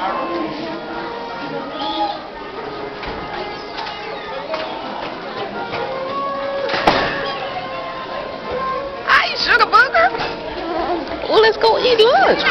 Hi, sugar booger. Well, let's go eat lunch.